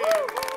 Woo!